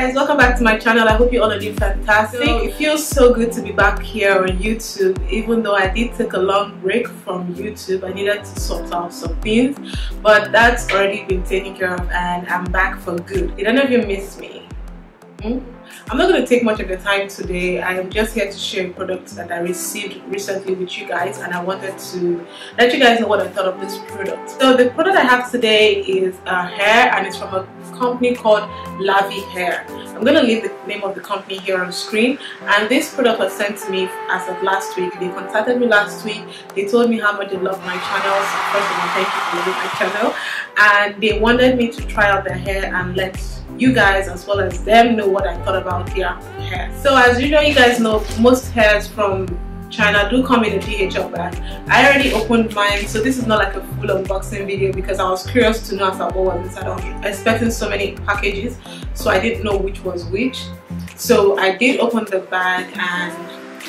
guys welcome back to my channel. I hope you all are doing fantastic. It feels so good to be back here on youtube. Even though i did take a long break from youtube i needed to sort out some things. But that's already been taken care of and i'm back for good. Did any of you miss me. Hmm? I'm not going to take much of your time today. I am just here to share products that I received recently with you guys and I wanted to let you guys know what I thought of this product. So the product I have today is uh, hair and it's from a company called Lavy Hair. I'm going to leave the name of the company here on screen and this product was sent to me as of last week. They contacted me last week. They told me how much they love my channel. So first of all, thank you for loving my channel. And they wanted me to try out their hair and let you guys as well as them know what I thought about their hair. So as usual, you guys know most hairs from China do come in a DHL bag. I already opened mine, so this is not like a full unboxing video because I was curious to know I was inside. I was expecting so many packages, so I didn't know which was which. So I did open the bag and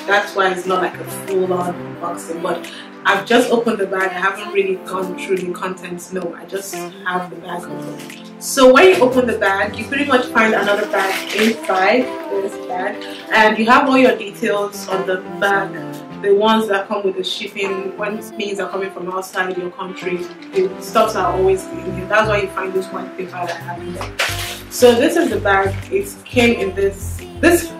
that's why it's not like a full on unboxing. But I've just opened the bag. I haven't really gone through the contents. No, I just have the bag open. So when you open the bag, you pretty much find another bag inside this bag. And you have all your details on the bag. The ones that come with the shipping when things are coming from outside your country the stuffs are always in here. That's why you find this white paper that I have in there. So this is the bag. It came in this this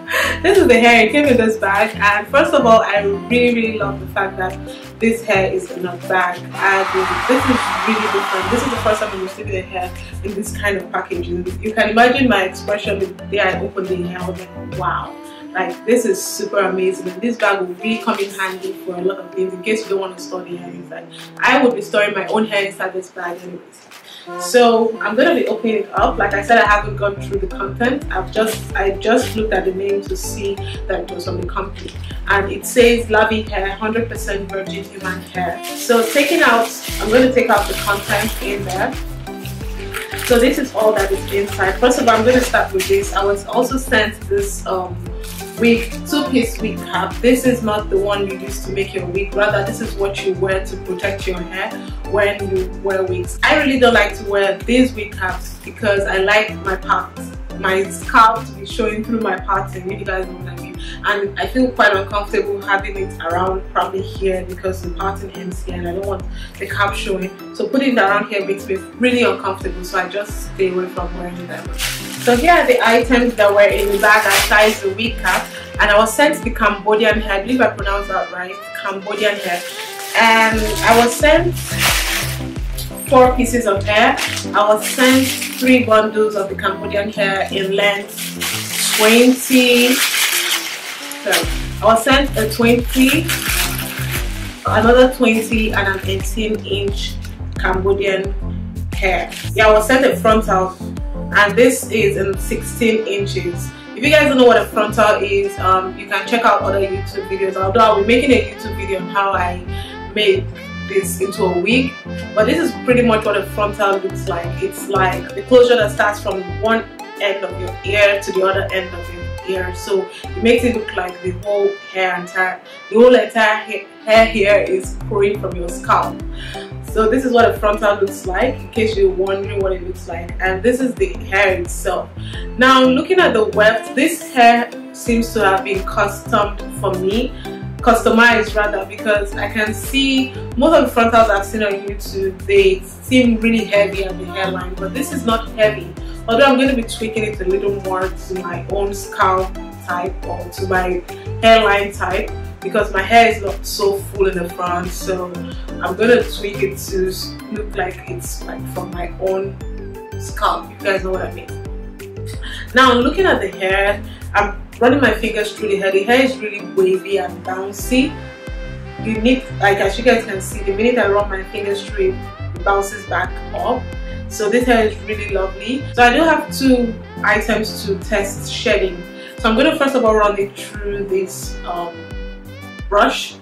this is the hair it came in this bag and first of all I really really love the fact that this hair is in a bag. And this is really different. This is the first time I'm receiving a hair in this kind of packaging. You can imagine my expression the day I opened the hair I was like wow. Like this is super amazing. And this bag will really come in handy for a lot of things in case you don't want to store the hair inside. I would be storing my own hair inside this bag anyways so I'm gonna be opening it up. Like I said I haven't gone through the content. I've just I just looked at the name to see that it was from the company and it says Lavy hair 100% virgin human hair. So taking out I'm going to take out the content in there. So this is all that is inside. First of all I'm going to start with this. I was also sent this um, wig two-piece wig cap. This is not the one you use to make your wig rather this is what you wear to protect your hair when you wear wigs. I really don't like to wear these wig caps because i like my parts. My scalp to be showing through my pattern if you guys know what I mean and I feel quite uncomfortable having it around probably here because the pattern ends here and I don't want the cap showing. So putting it around here makes me really uncomfortable. So I just stay away from wearing them so here are the items that were in the bag aside the wig cap and I was sent the Cambodian hair. I believe I pronounced that right. Cambodian hair. And I was sent four pieces of hair. I was sent three bundles of the Cambodian hair in length 20. So I was sent a 20, another 20 and an 18 inch Cambodian hair. Yeah, I was sent a frontal and this is in 16 inches. If you guys don't know what a frontal is um, you can check out other youtube videos. Although i'll be making a youtube video on how i made this into a wig. But this is pretty much what a frontal looks like. It's like the closure that starts from one end of your ear to the other end of your ear so it makes it look like the whole hair entire the whole entire hair here is pouring from your scalp. So this is what a frontal looks like in case you're wondering what it looks like. And this is the hair itself. Now looking at the weft this hair seems to have been custom for me customized rather because I can see most of the frontals I've seen on YouTube they seem really heavy at the hairline but this is not heavy although I'm going to be tweaking it a little more to my own scalp type or to my hairline type because my hair is not so full in the front so I'm gonna tweak it to look like it's like from my own scalp you guys know what I mean. Now looking at the hair. I'm running my fingers through the hair. The hair is really wavy and bouncy. You need like as you guys can see the minute I run my fingers through it, it bounces back up so this hair is really lovely. So I do have two items to test shedding. So I'm going to first of all run it through this um, brush.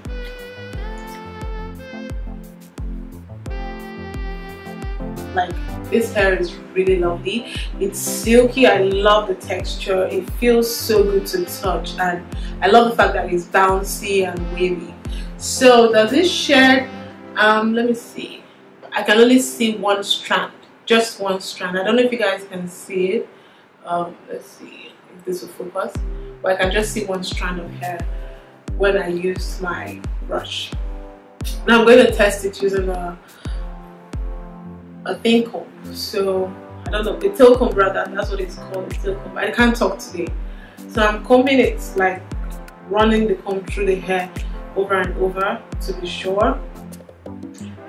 Like this hair is really lovely. It's silky. I love the texture. It feels so good to touch and i love the fact that it's bouncy and wavy. So does it shed? Um let me see. I can only see one strand just one strand. I don't know if you guys can see it. Um, let's see if this will focus. But I can just see one strand of hair when I use my brush. Now I'm going to test it using a a thin comb. So I don't know a tail comb rather that's what it's called a tail comb I can't talk today. So I'm combing it like running the comb through the hair over and over to be sure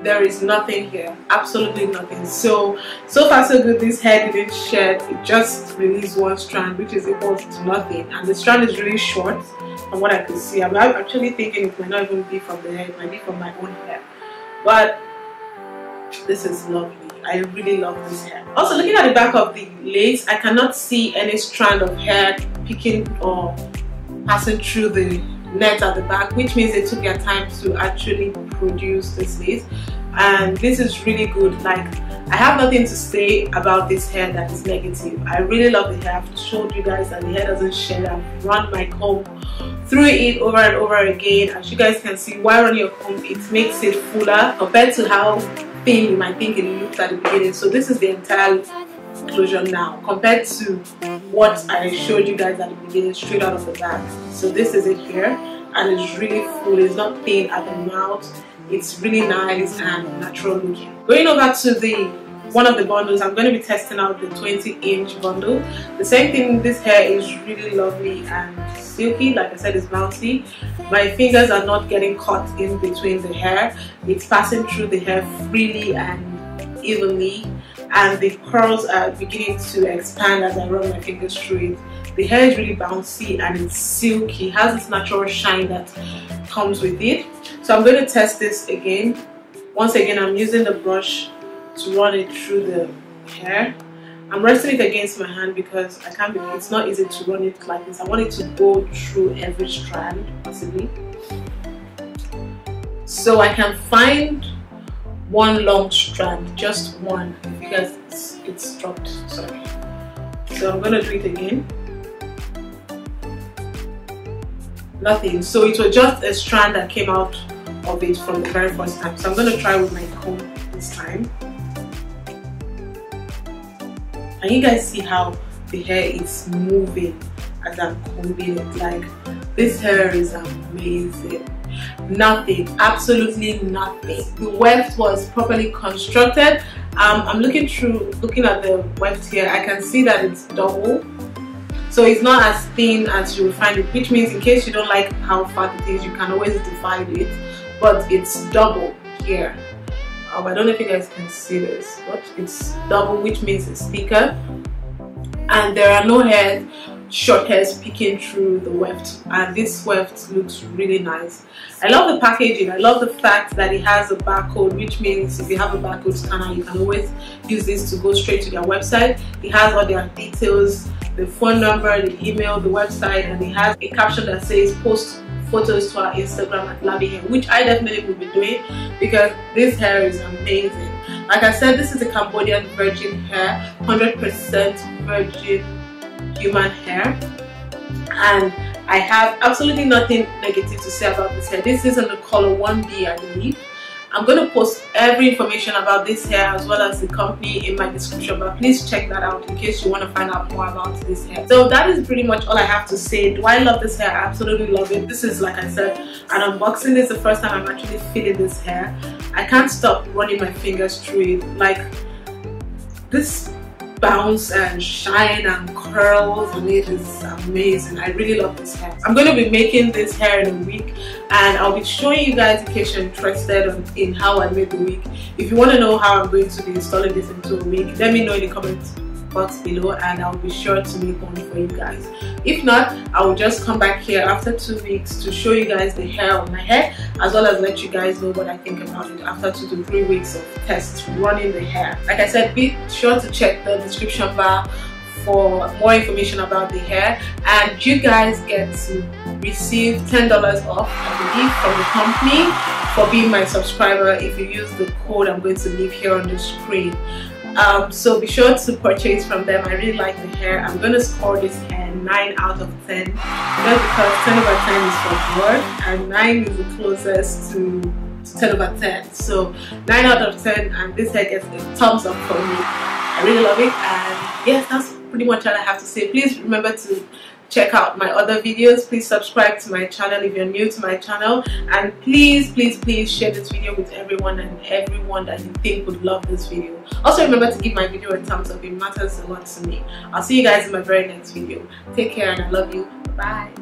there is nothing here. Absolutely nothing. So so far so good. This hair didn't shed. It just released one strand which is equal to nothing. And the strand is really short from what I could see. I'm actually thinking it might not even be from the hair. It might be from my own hair. But this is lovely. I really love this hair. Also looking at the back of the lace I cannot see any strand of hair picking or passing through the net at the back which means they took their time to actually produce this lace and this is really good. Like I have nothing to say about this hair that is negative. I really love the hair. I've showed you guys that the hair doesn't shed. I've run my comb through it over and over again. As you guys can see while running your comb it makes it fuller compared to how thin you might think it looked at the beginning. So this is the entire closure now compared to what I showed you guys at the beginning straight out of the bag so this is it here and it's really full. It's not thin at the mouth. It's really nice and natural looking. Going over to the one of the bundles i'm going to be testing out the 20 inch bundle. The same thing this hair is really lovely and silky. Like i said it's bouncy. My fingers are not getting caught in between the hair. It's passing through the hair freely and evenly and the curls are beginning to expand as I run my fingers through it. The hair is really bouncy and it's silky, it has this natural shine that comes with it. So I'm going to test this again. Once again, I'm using the brush to run it through the hair. I'm resting it against my hand because I can't be, it's not easy to run it like this. I want it to go through every strand possibly. So I can find one long strand, just one, because it's, it's dropped, sorry. So I'm gonna do it again. Nothing, so it was just a strand that came out of it from the very first time. So I'm gonna try with my comb this time. And you guys see how the hair is moving as I'm combing it, like this hair is amazing nothing absolutely nothing. The weft was properly constructed. Um, i'm looking through looking at the weft here i can see that it's double. So it's not as thin as you find it which means in case you don't like how fat it is you can always divide it but it's double here. Um, i don't know if you guys can see this but it's double which means it's thicker. And there are no hairs short hairs peeking through the weft. And this weft looks really nice. I love the packaging. I love the fact that it has a barcode which means if you have a barcode scanner you can always use this to go straight to their website. It has all their details the phone number the email the website and it has a caption that says post photos to our Instagram at Lavy Hair, which I definitely will be doing because this hair is amazing. Like I said, this is a Cambodian virgin hair, 100% virgin human hair and I have absolutely nothing negative to say about this hair. This is in the color 1B I believe. I'm going to post every information about this hair as well as the company in my description but please check that out in case you want to find out more about this hair. So that is pretty much all I have to say. Do I love this hair? I absolutely love it. This is like I said an unboxing. This is the first time I'm actually feeling this hair. I can't stop running my fingers through it. Like this bounce and shine and curls and it is amazing. I really love this hair. I'm going to be making this hair in a week and i'll be showing you guys in case you're interested in how i made the wig. If you want to know how i'm going to be installing this into a wig let me know in the comments box below and I'll be sure to make one for you guys. If not, I will just come back here after two weeks to show you guys the hair on my hair as well as let you guys know what I think about it after two to three weeks of tests running the hair. Like I said, be sure to check the description bar for more information about the hair and you guys get to receive $10 off I believe from the company for being my subscriber if you use the code I'm going to leave here on the screen um, so be sure to purchase from them. I really like the hair. I'm gonna score this hair 9 out of 10 just because 10 over 10 is for work and 9 is the closest to, to 10 over 10 so 9 out of 10 and this hair gets a thumbs up for me. I really love it and yes that's pretty much all I have to say. Please remember to check out my other videos. Please subscribe to my channel if you're new to my channel. And please please please share this video with everyone and everyone that you think would love this video. Also remember to give my video a thumbs up it matters a lot to me. I'll see you guys in my very next video. Take care and i love you. Bye